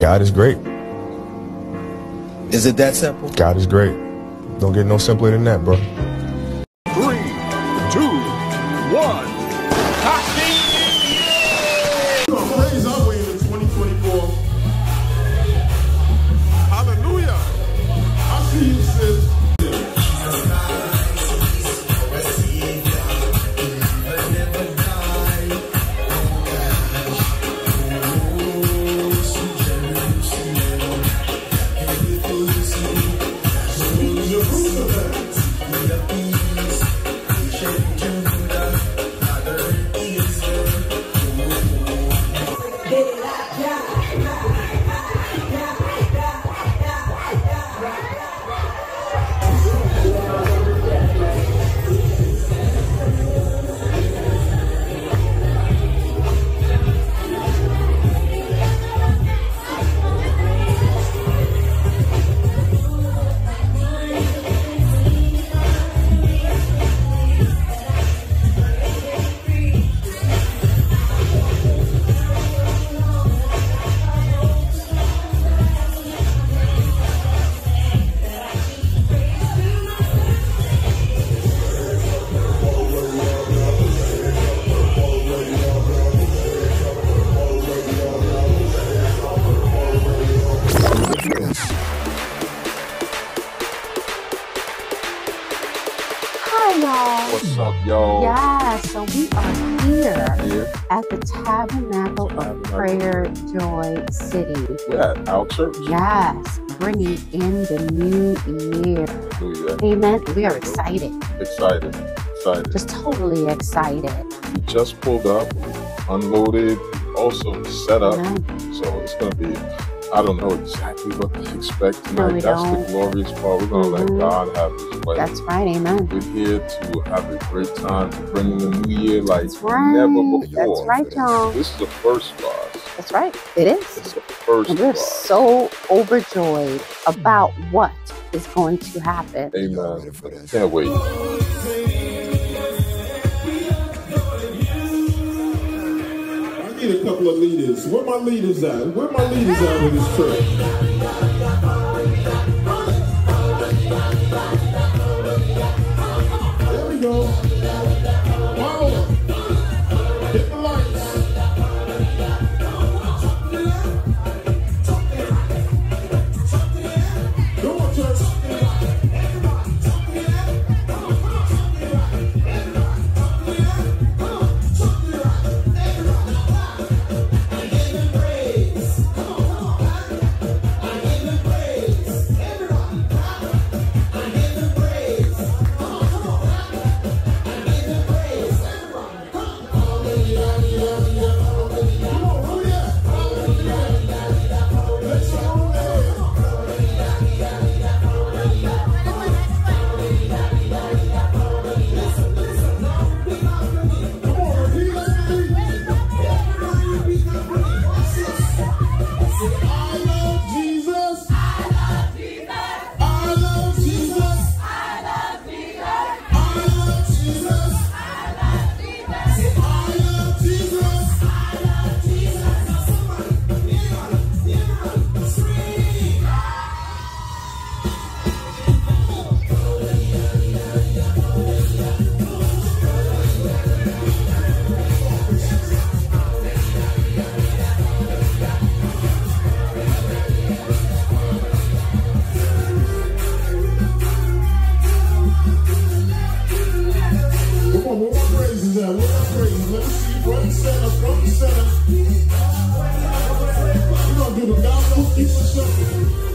God is great. Is it that simple? God is great. Don't get no simpler than that, bro. Hi, at the Tabernacle of Prayer Joy City. at our church. Yes, bringing in the new year. Hallelujah. Amen. We are excited, Excited. Excited. just totally excited. We just pulled up, unloaded, also set up. Amen. So it's going to be, I don't know exactly what to expect No, tonight. we That's don't. the glorious part. We're going to Mhm. let God have his way. That's right. Amen. We're here to have a great time to bring in the new year like right. never before. That's right, y'all. This is the first us. That's right. It is. It's the first And we're so overjoyed about what is going to happen. Amen. Can't wait. Need a couple of leaders. Where my leaders at? Where my leaders at in this church? Isso chama.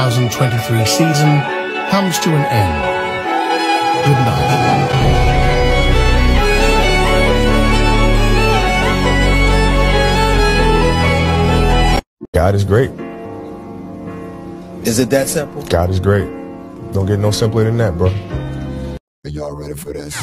2023 season comes to an end. Good night. God is great. Is it that simple? God is great. Don't get no simpler than that, bro. Are y'all ready for this?